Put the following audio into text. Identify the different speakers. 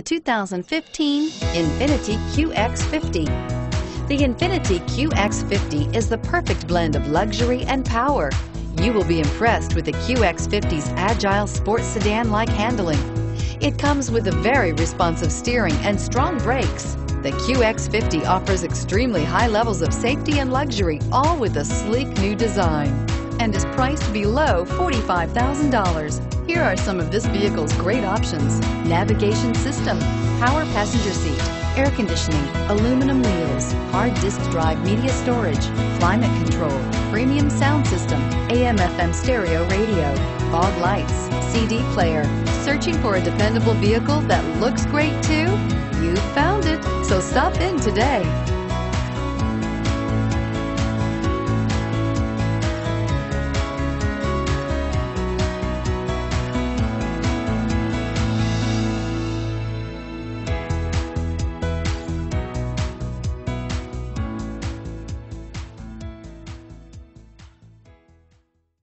Speaker 1: The 2015 Infiniti QX50. The Infiniti QX50 is the perfect blend of luxury and power. You will be impressed with the QX50's agile sports sedan-like handling. It comes with a very responsive steering and strong brakes. The QX50 offers extremely high levels of safety and luxury, all with a sleek new design and is priced below $45,000. Here are some of this vehicle's great options. Navigation system, power passenger seat, air conditioning, aluminum wheels, hard disk drive media storage, climate control, premium sound system, AM FM stereo radio, fog lights, CD player. Searching for a dependable vehicle that looks great too? You found it, so stop in today.